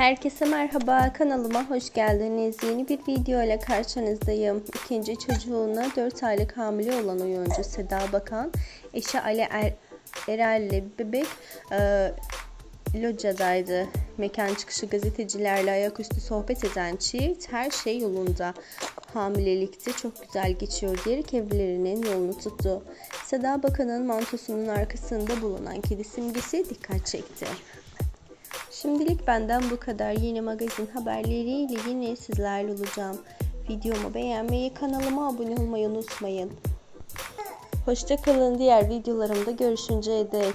Herkese merhaba kanalıma hoş geldiniz. Yeni bir video ile karşınızdayım. İkinci çocuğuna 4 aylık hamile olan oyuncu Seda Bakan, eşi Ali er Erel'le bebek e, Loca'daydı. Mekan çıkışı gazetecilerle ayaküstü sohbet eden çift her şey yolunda. Hamilelikte çok güzel geçiyor diyerek evlerinin yolunu tuttu. Seda Bakan'ın mantosunun arkasında bulunan kedi simgesi dikkat çekti. Şimdilik benden bu kadar. Yeni magazin haberleriyle yine sizlerle olacağım. Videomu beğenmeyi, kanalıma abone olmayı unutmayın. Hoşçakalın. Diğer videolarımda görüşünceye dek.